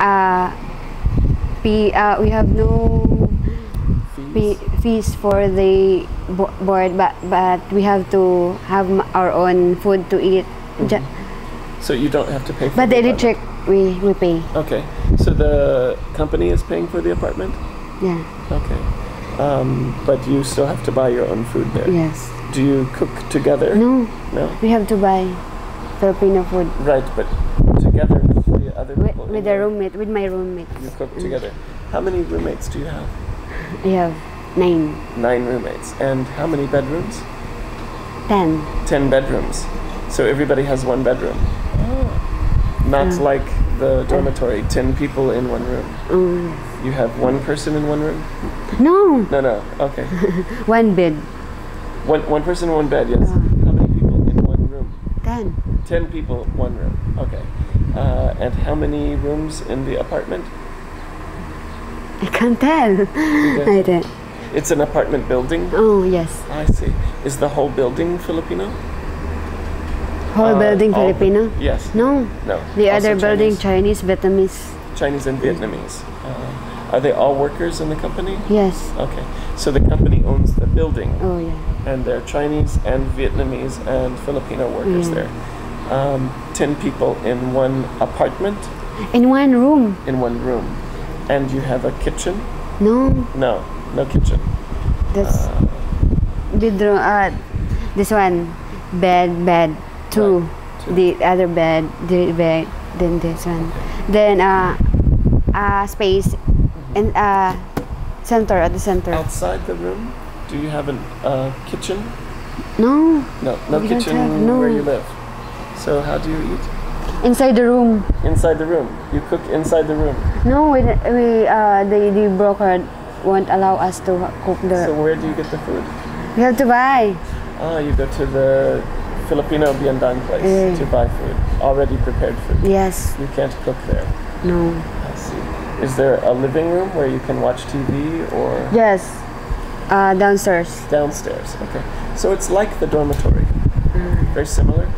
uh, uh, we have no Fees? fees for the bo- board, but but we have to have our own food to eat. Ju- So you don't have to pay for But the the electric we we pay. Okay. So the company is paying for the apartment? Yeah. Okay. Um, but you still have to buy your own food there. Yes. Do you cook together? No, No? we have to buy Filipino food Right, but together with the other with, people. in with the your- roommate with my roommate. You cook together. How many roommates do you have? We have nine, Nine roommates. And how many bedrooms? ten. Ten bedrooms. So everybody has one bedroom. Oh. Not Uh. like the dormitory, ten people in one room. Um, You have one person in one room? no, No, no. Okay. one bed. One, one person, one bed, yes. Uh. How many people in one room? Ten. Ten people, one room. Okay. Uh, and how many rooms in the apartment? I can't tell. I don't. It's an apartment building. Oh yes, I see. Is the whole building Filipino? whole Uh, building Filipino. Yes. No, No. the other building Chinese, Chinese, Vietnamese. Chinese and Vietnamese. Uh, are they all workers in the company? Yes. Okay. So the company owns the building, Oh yeah. and there are Chinese and Vietnamese and Filipino workers Yeah. there. Um, Ten people in one apartment, In one room. in one room, and you have a kitchen. No, No, no kitchen. that's Uh, bedroom. Uh, this one, bed, bed. Two. two. The other bed, the bed. Then this one. Then uh, uh space, and uh, center at the center. outside the room, do you have a uh, kitchen? No, No, no We kitchen no. where you live. So how do you eat? inside the room. Inside the room. You cook inside the room. No, we, we uh, the the broker won't allow us to cook the. So where do you get the food? we have to buy. Ah, you go to the Filipino Biendan place Mm. to buy food, already prepared food. Yes. You can't cook there. No. I see. Is there a living room where you can watch TV or Yes. Uh, downstairs. downstairs? Okay. So it's like the dormitory. Mm. Very similar?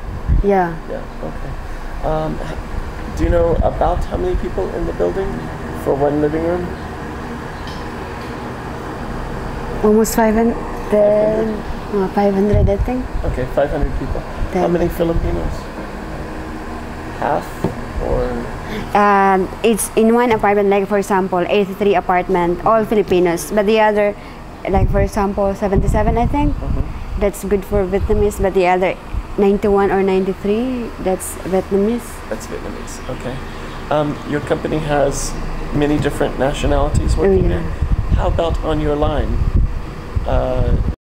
Yeah. Yeah, okay. Um, do you know about how many people in the building for one living room? Almost 500. Then, uh, 500, I think. Okay, 500 people. How many Filipinos? Half or Um, it's in one apartment, like for example, 83 apartment, all Filipinos. But the other, like for example, 77, I think. That's good for Vietnamese. But the other, 91 or 93, that's Vietnamese. that's Vietnamese? Okay. Um, your company has many different nationalities working yeah. there. How about on your line? Uh,